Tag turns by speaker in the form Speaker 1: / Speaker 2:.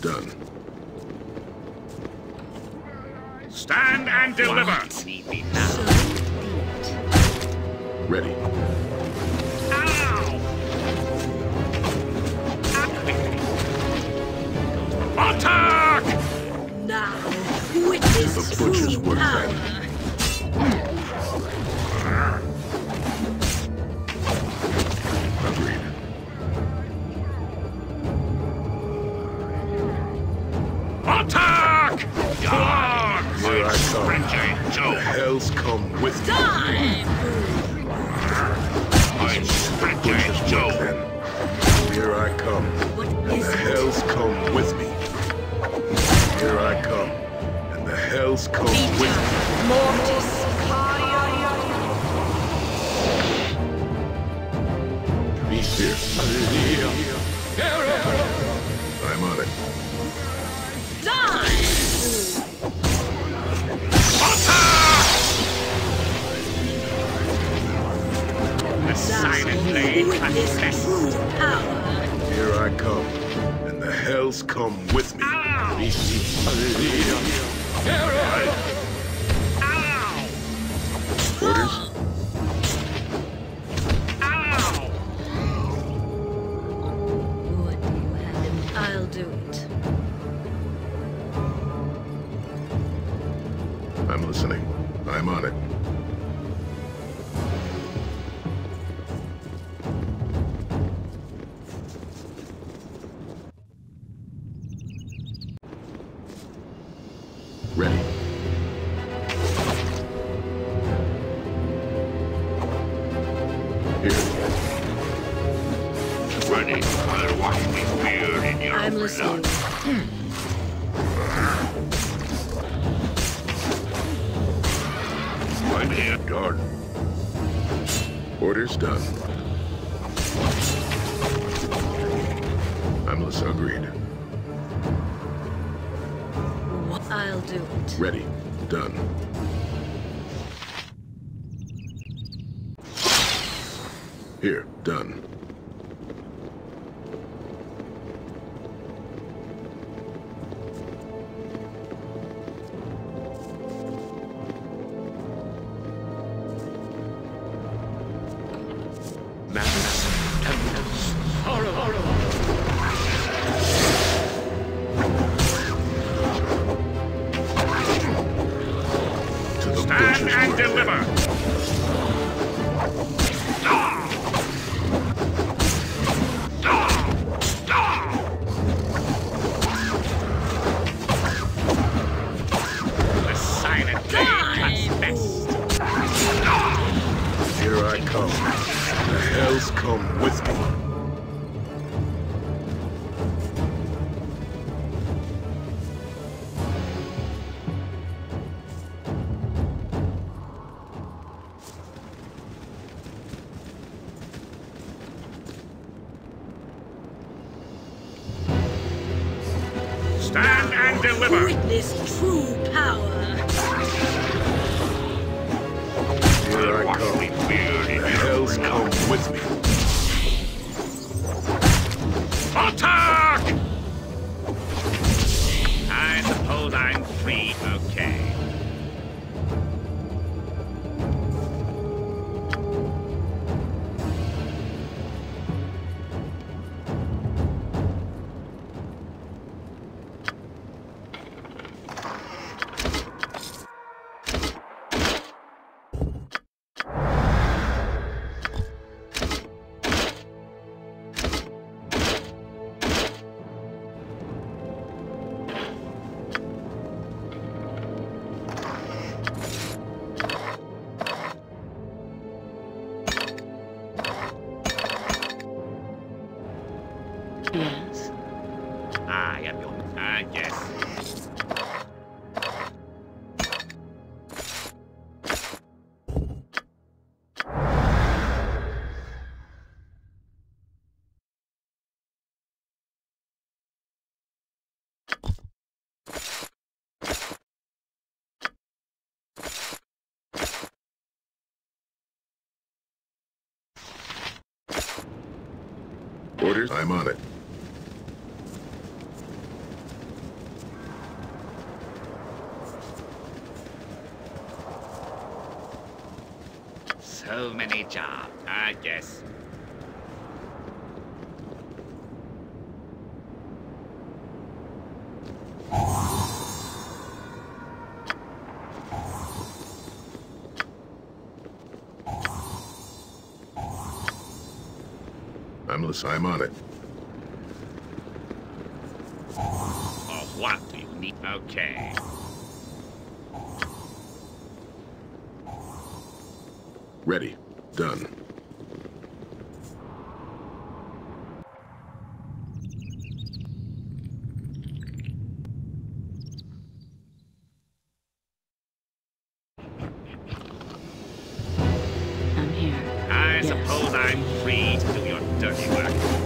Speaker 1: Done.
Speaker 2: Stand and deliver.
Speaker 3: Need me now.
Speaker 4: So be.
Speaker 1: Ready.
Speaker 2: Ow! Attack!
Speaker 4: Now,
Speaker 1: The butcher's
Speaker 4: true
Speaker 1: work Here I come.
Speaker 2: Springy
Speaker 1: The
Speaker 2: Joe.
Speaker 1: hells come with me.
Speaker 2: I'm
Speaker 1: Butcher's
Speaker 2: Joe.
Speaker 1: Here I come. And the hells come with me. Here I come. And the hells come with me.
Speaker 4: Mortis
Speaker 2: The silent blade
Speaker 4: Witness
Speaker 2: confess.
Speaker 4: true power.
Speaker 1: Here I come. And the hells come with me.
Speaker 2: Ow! Ow!
Speaker 1: Orders?
Speaker 2: Ow!
Speaker 4: What do you have in I'll do it.
Speaker 1: I'm listening. I'm on it. Ready. Here.
Speaker 2: Ready. I'll wash me beard in your
Speaker 4: I'm listening.
Speaker 2: Hmm. I'm here.
Speaker 1: Done. Orders done. I'm listening. Agreed.
Speaker 4: Do it.
Speaker 1: Ready. Done. Here. Done.
Speaker 2: Deliver. The silent blade cuts best.
Speaker 1: Here I come. The hells come with me.
Speaker 2: And deliver.
Speaker 4: Witness true power.
Speaker 1: Here I come.
Speaker 2: me beard in
Speaker 1: hells come with me.
Speaker 4: Yes.
Speaker 2: I am your... Ah, yes.
Speaker 1: Orders? I'm on it.
Speaker 2: So many jobs, I guess.
Speaker 1: I'm, I'm on it.
Speaker 2: Oh, what do you need? Okay.
Speaker 1: Ready. Done.
Speaker 4: I'm here.
Speaker 2: I
Speaker 4: Yes.
Speaker 2: suppose I'm free to do your dirty work.